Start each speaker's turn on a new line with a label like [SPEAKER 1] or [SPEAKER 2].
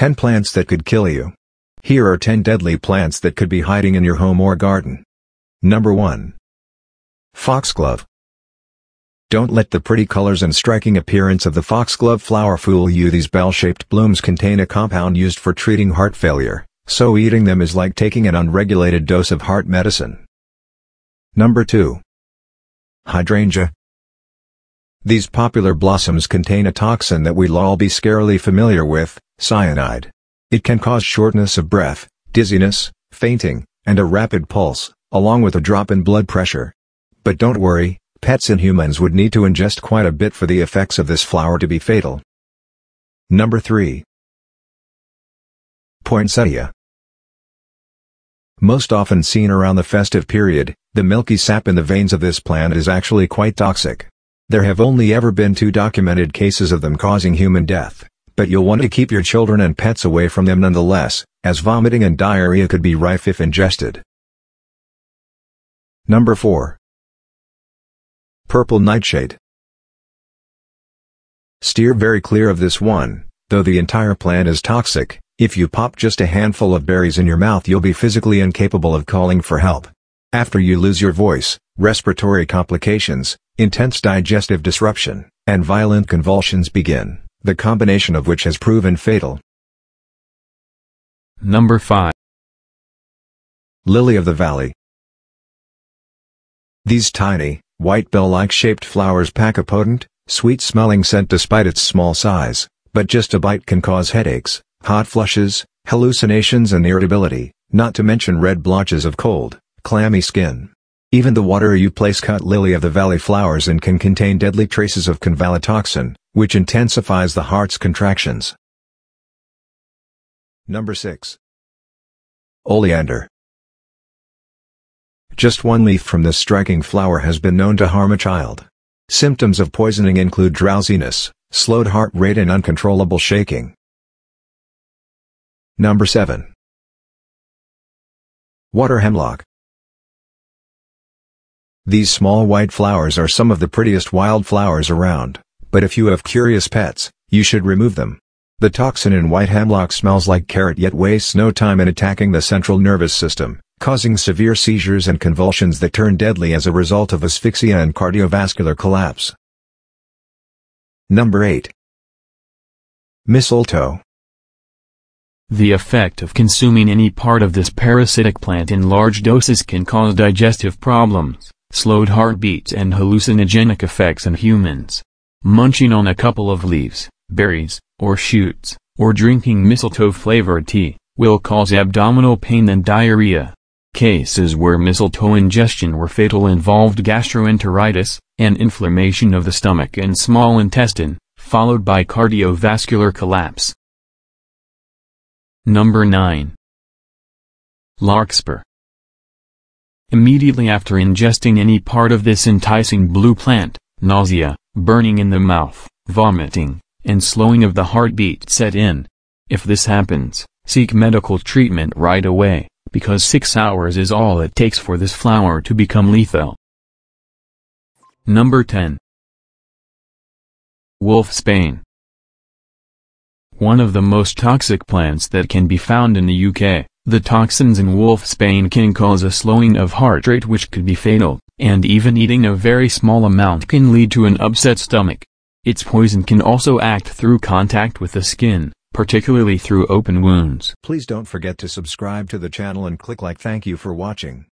[SPEAKER 1] 10 plants that could kill you. Here are 10 deadly plants that could be hiding in your home or garden. Number 1. Foxglove. Don't let the pretty colors and striking appearance of the foxglove flower fool you these bell-shaped blooms contain a compound used for treating heart failure, so eating them is like taking an unregulated dose of heart medicine. Number 2. Hydrangea. These popular blossoms contain a toxin that we'll all be scarily familiar with, cyanide. It can cause shortness of breath, dizziness, fainting, and a rapid pulse, along with a drop in blood pressure. But don't worry, pets and humans would need to ingest quite a bit for the effects of this flower to be fatal. Number 3. Poinsettia. Most often seen around the festive period, the milky sap in the veins of this plant is actually quite toxic. There have only ever been two documented cases of them causing human death, but you'll want to keep your children and pets away from them nonetheless, as vomiting and diarrhea could be rife if ingested. Number 4. Purple Nightshade Steer very clear of this one, though the entire plant is toxic, if you pop just a handful of berries in your mouth you'll be physically incapable of calling for help. After you lose your voice, respiratory complications, intense digestive disruption, and violent convulsions begin, the combination of which has proven fatal.
[SPEAKER 2] Number 5.
[SPEAKER 1] Lily of the Valley These tiny, white bell-like shaped flowers pack a potent, sweet-smelling scent despite its small size, but just a bite can cause headaches, hot flushes, hallucinations and irritability, not to mention red blotches of cold, clammy skin. Even the water you place cut lily of the valley flowers in can contain deadly traces of convallatoxin, which intensifies the heart's contractions. Number 6. Oleander. Just one leaf from this striking flower has been known to harm a child. Symptoms of poisoning include drowsiness, slowed heart rate and uncontrollable shaking. Number 7. Water hemlock. These small white flowers are some of the prettiest wild flowers around, but if you have curious pets, you should remove them. The toxin in white hemlock smells like carrot yet wastes no time in attacking the central nervous system, causing severe seizures and convulsions that turn deadly as a result of asphyxia and cardiovascular collapse. Number 8. Mistletoe.
[SPEAKER 2] The effect of consuming any part of this parasitic plant in large doses can cause digestive problems slowed heartbeats and hallucinogenic effects in humans. Munching on a couple of leaves, berries, or shoots, or drinking mistletoe-flavored tea, will cause abdominal pain and diarrhea. Cases where mistletoe ingestion were fatal involved gastroenteritis, and inflammation of the stomach and small intestine, followed by cardiovascular collapse. Number 9. Larkspur Immediately after ingesting any part of this enticing blue plant, nausea, burning in the mouth, vomiting, and slowing of the heartbeat set in. If this happens, seek medical treatment right away, because 6 hours is all it takes for this flower to become lethal. Number 10. Wolfsbane One of the most toxic plants that can be found in the UK. The toxins in wolfsbane can cause a slowing of heart rate which could be fatal, and even eating a very small amount can lead to an upset stomach. Its poison can also act through contact with the skin, particularly through open wounds.
[SPEAKER 1] Please don't forget to subscribe to the channel and click like thank you for watching.